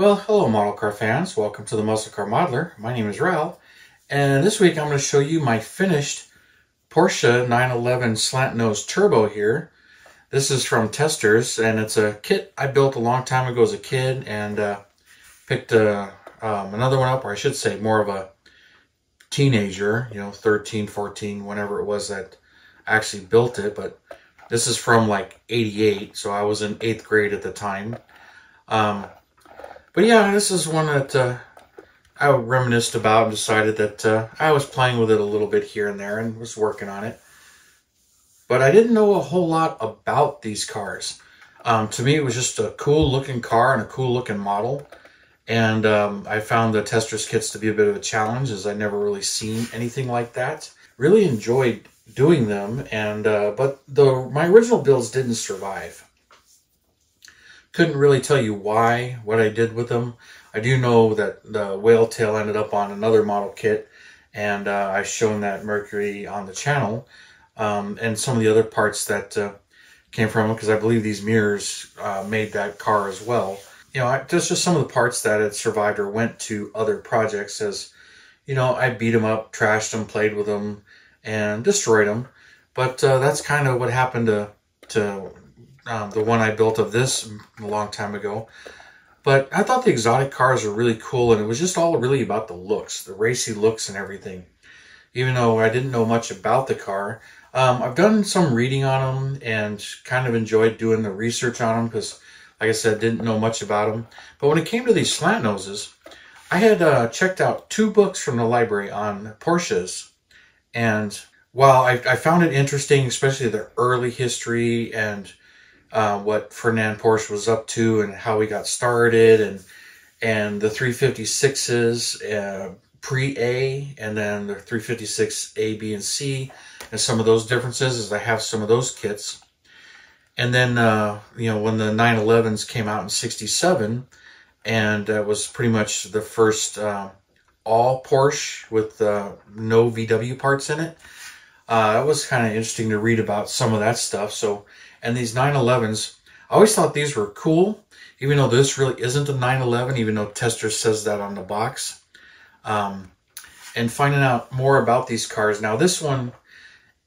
Well, hello model car fans. Welcome to the Muscle Car Modeler. My name is Ral, and this week I'm going to show you my finished Porsche 911 slant nose turbo here. This is from Testors, and it's a kit I built a long time ago as a kid, and uh, picked a, um, another one up, or I should say more of a teenager, you know, 13, 14, whenever it was that I actually built it, but this is from like 88, so I was in 8th grade at the time. Um, but yeah, this is one that uh, I reminisced about and decided that uh, I was playing with it a little bit here and there and was working on it. But I didn't know a whole lot about these cars. Um, to me, it was just a cool looking car and a cool looking model. And um, I found the Testors kits to be a bit of a challenge as I'd never really seen anything like that. Really enjoyed doing them, and uh, but the my original builds didn't survive. Couldn't really tell you why, what I did with them. I do know that the whale tail ended up on another model kit, and uh, I've shown that Mercury on the channel, um, and some of the other parts that uh, came from it, because I believe these mirrors uh, made that car as well. You know, I, just some of the parts that had survived or went to other projects as, you know, I beat them up, trashed them, played with them, and destroyed them. But uh, that's kind of what happened to to um, the one I built of this a long time ago. But I thought the exotic cars were really cool, and it was just all really about the looks, the racy looks and everything. Even though I didn't know much about the car, um, I've done some reading on them and kind of enjoyed doing the research on them because, like I said, didn't know much about them. But when it came to these slant noses, I had uh, checked out two books from the library on Porsches, and while I, I found it interesting, especially their early history and uh, what Ferdinand Porsche was up to and how he got started and and the 356s uh, pre-A and then the 356 A, B, and C and some of those differences as I have some of those kits. And then, uh, you know, when the 911s came out in 67 and it was pretty much the first uh, all Porsche with uh, no VW parts in it. Uh, it was kind of interesting to read about some of that stuff. So and these 911s, I always thought these were cool, even though this really isn't a 911, even though Testor says that on the box. Um, and finding out more about these cars. Now, this one,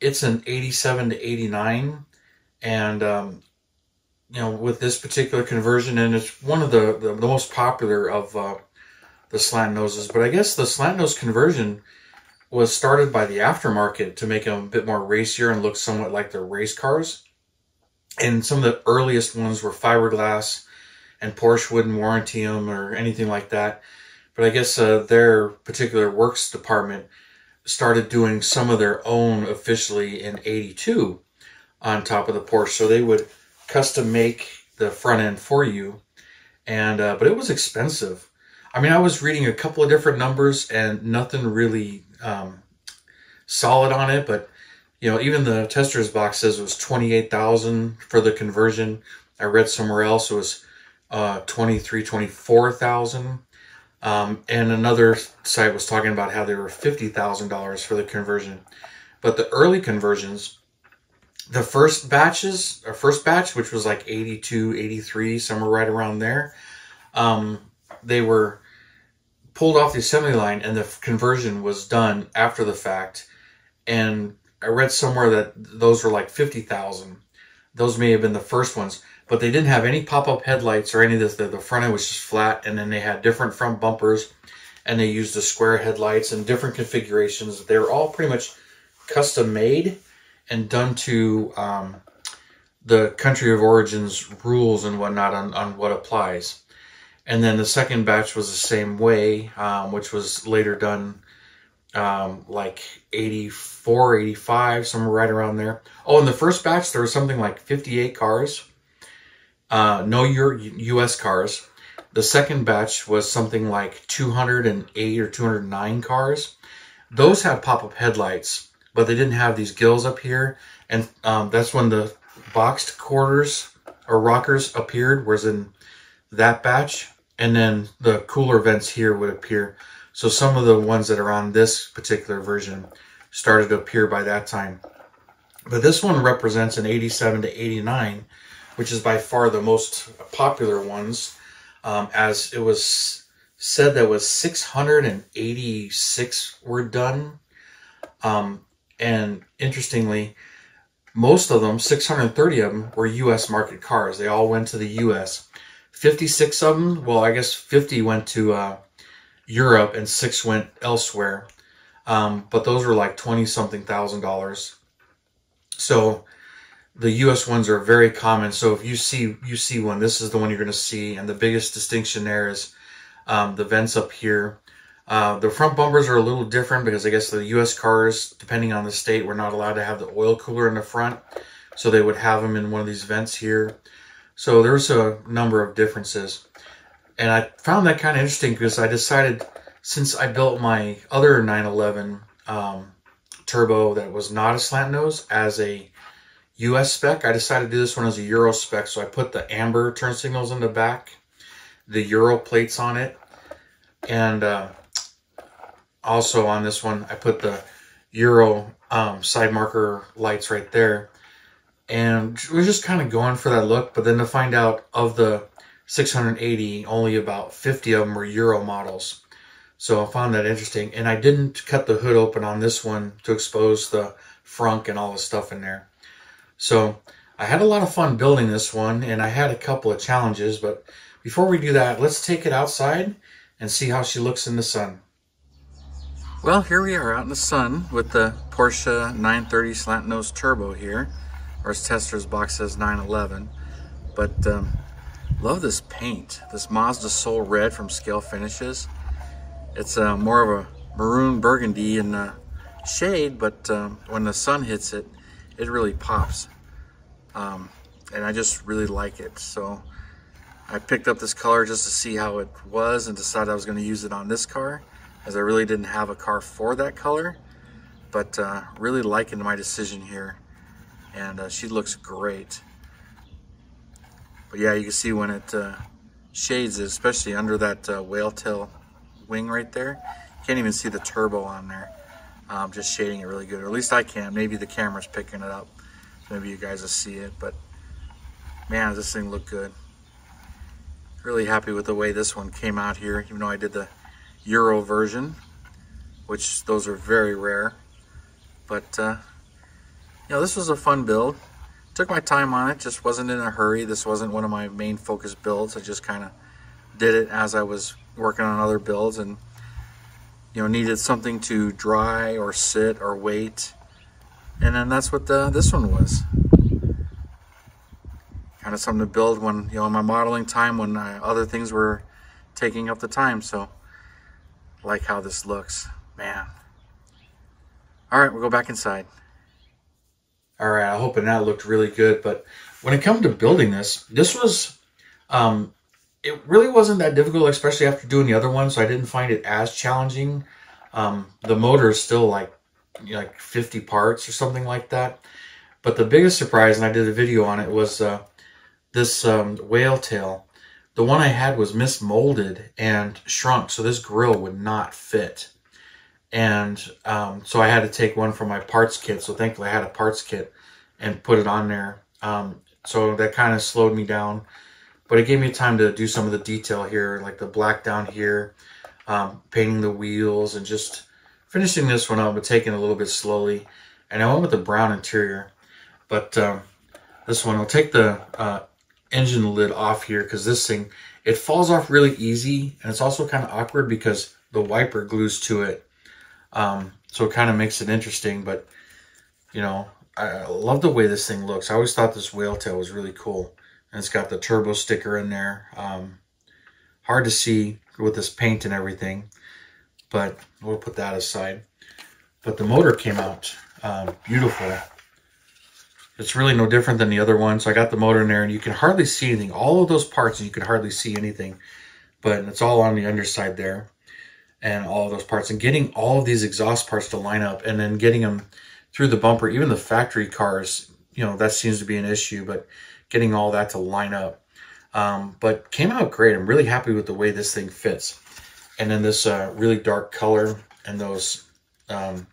it's an 87 to 89, and um, you know, with this particular conversion, and it's one of the, the, the most popular of uh, the slant noses. But I guess the slant nose conversion was started by the aftermarket to make them a bit more racier and look somewhat like their race cars and some of the earliest ones were fiberglass and Porsche wouldn't warranty them or anything like that. But I guess uh, their particular works department started doing some of their own officially in 82 on top of the Porsche. So they would custom make the front end for you. And, uh, but it was expensive. I mean, I was reading a couple of different numbers and nothing really um, solid on it, but you know, even the Testor's box says it was 28,000 for the conversion. I read somewhere else it was uh, 23, 24,000. Um, and another site was talking about how they were $50,000 for the conversion. But the early conversions, the first batches, or first batch, which was like 82, 83, somewhere right around there, um, they were pulled off the assembly line and the conversion was done after the fact. And I read somewhere that those were like 50,000. Those may have been the first ones, but they didn't have any pop-up headlights or any of this. The, front end was just flat, and then they had different front bumpers, and they used the square headlights and different configurations. They were all pretty much custom made and done to um, the country of origins rules and whatnot on, on what applies. And then the second batch was the same way, um, which was later done um, like 84, 85, somewhere right around there. Oh, in the first batch, there was something like 58 cars. Uh, no your U.S. cars. The second batch was something like 208 or 209 cars. Those had pop-up headlights, but they didn't have these gills up here. And um, that's when the boxed quarters or rockers appeared, was in that batch. And then the cooler vents here would appear. So some of the ones that are on this particular version started to appear by that time. But this one represents an 87 to 89, which is by far the most popular ones. um, as it was said that was 686 were done. Um, and interestingly, most of them, 630 of them, were U.S. market cars. They all went to the U.S. 56 of them, well, I guess 50 went to uh, Europe and six went elsewhere. Um, but those were like 20 something thousand dollars. So the US ones are very common. So if you see you see one, this is the one you're going to see, and the biggest distinction there is um, the vents up here. Uh, the front bumpers are a little different because I guess the U.S. cars, depending on the state, were not allowed to have the oil cooler in the front, so they would have them in one of these vents here. So there's a number of differences, and I found that kind of interesting because I decided since I built my other 911 um, turbo that was not a slant nose as a US spec. I decided to do this one as a Euro spec, so I put the amber turn signals in the back, the Euro plates on it, and uh, also on this one, I put the Euro um, side marker lights right there. And we're just kind of going for that look, but then to find out of the 680, only about 50 of them were Euro models. So I found that interesting. And I didn't cut the hood open on this one to expose the frunk and all the stuff in there. So I had a lot of fun building this one and I had a couple of challenges, but before we do that, let's take it outside and see how she looks in the sun. Well, here we are out in the sun with the Porsche 930 slant nose turbo here, or as Testor's box says 911. But um, love this paint, this Mazda Soul Red from Scale Finishes. It's uh, more of a maroon burgundy in the shade, but um, when the sun hits it, it really pops. Um, and I just really like it. So I picked up this color just to see how it was and decided I was going to use it on this car as I really didn't have a car for that color. But uh, really liking my decision here. And uh, she looks great. But yeah, you can see when it uh, shades especially under that uh, whale tail wing right there. You can't even see the turbo on there. Um, just shading it really good, or at least I can. Maybe the camera's picking it up. Maybe you guys will see it, but man, this thing look good. Really happy with the way this one came out here, even though I did the Euro version, which those are very rare. But, uh, you know, this was a fun build. Took my time on it, just wasn't in a hurry. This wasn't one of my main focus builds. I just kind of did it as I was working on other builds and you know needed something to dry or sit or wait. And then that's what the, this one was. Kind of something to build when you know my modeling time when I, other things were taking up the time. So like how this looks man. All right we'll go back inside all right i hope that looked really good but when it comes to building this this was um, it really wasn't that difficult, especially after doing the other one. So I didn't find it as challenging. Um, the motor is still like you know, like 50 parts or something like that. But the biggest surprise, and I did a video on it, was uh, this um, whale tail. The one I had was mismolded and shrunk, so this grill would not fit. And um, so I had to take one from my parts kit. So thankfully I had a parts kit and put it on there. Um, so that kind of slowed me down but it gave me time to do some of the detail here, like the black down here, um, painting the wheels, and just finishing this one up, but taking a little bit slowly. And I went with the brown interior, but um, this one, I'll take the uh, engine lid off here because this thing, it falls off really easy, and it's also kind of awkward because the wiper glues to it. Um, so it kind of makes it interesting, but you know, I love the way this thing looks. I always thought this whale tail was really cool. And it's got the turbo sticker in there. Um, hard to see with this paint and everything, but we'll put that aside. But the motor came out um, beautiful. It's really no different than the other one. So I got the motor in there and you can hardly see anything. All of those parts, you can hardly see anything, but it's all on the underside there and all those parts and getting all of these exhaust parts to line up and then getting them through the bumper, even the factory cars, you know, that seems to be an issue, but getting all that to line up. Um, but came out great. I'm really happy with the way this thing fits. And then this uh, really dark color and those um,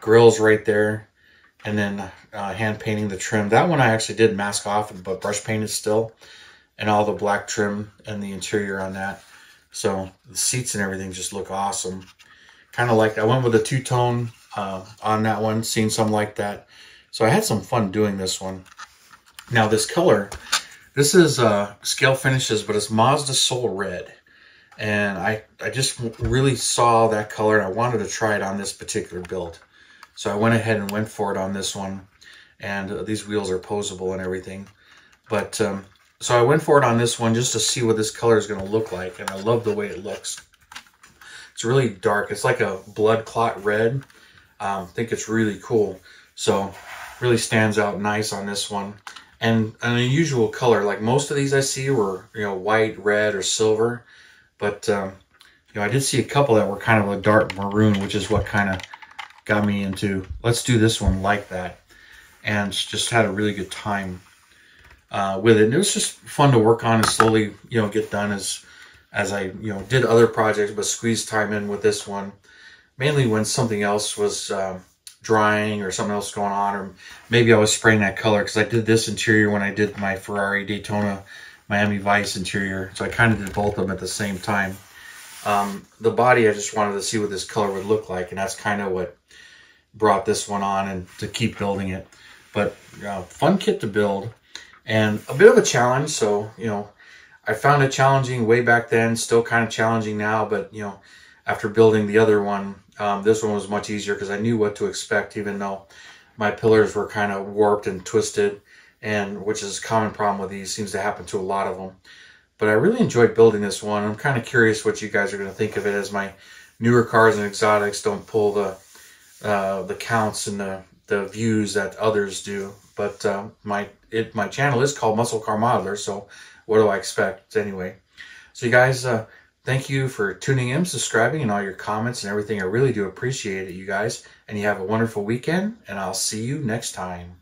grills right there. And then uh, hand painting the trim. That one I actually did mask off, but brush painted still. and all the black trim and the interior on that. So the seats and everything just look awesome. Kind of like I went with a two-tone uh, on that one, seen some like that. So I had some fun doing this one. Now this color, this is uh, Scale Finishes, but it's Mazda Soul Red. And I, I just really saw that color and I wanted to try it on this particular build. So I went ahead and went for it on this one. And uh, these wheels are posable and everything. But um, so I went for it on this one just to see what this color is going to look like. And I love the way it looks. It's really dark. It's like a blood clot red. Um, I think it's really cool. So really stands out nice on this one. And an unusual color. Like most of these I see were, you know, white, red, or silver. But, um, you know, I did see a couple that were kind of a dark maroon, which is what kind of got me into, let's do this one like that. And just had a really good time uh, with it. And it was just fun to work on and slowly, you know, get done as as I, you know, did other projects, but squeezed time in with this one. Mainly when something else was um, drying or something else going on, or maybe I was spraying that color because I did this interior when I did my Ferrari Daytona Miami Vice interior. So I kind of did both of them at the same time. Um, the body, I just wanted to see what this color would look like, and that's kind of what brought this one on and to keep building it. But uh, fun kit to build and a bit of a challenge. So, you know, I found it challenging way back then, still kind of challenging now, but, you know, after building the other one, um, this one was much easier because I knew what to expect, even though my pillars were kind of warped and twisted, and which is a common problem with these, seems to happen to a lot of them. But I really enjoyed building this one. I'm kind of curious what you guys are going to think of it as my newer cars and exotics don't pull the uh, the counts and the, the views that others do. But uh, my it my channel is called Muscle Car Modeler, so what do I expect anyway? So you guys, uh, thank you for tuning in, subscribing, and all your comments and everything. I really do appreciate it, you guys. And you have a wonderful weekend, and I'll see you next time.